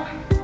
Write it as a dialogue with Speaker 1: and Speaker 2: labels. Speaker 1: Bye.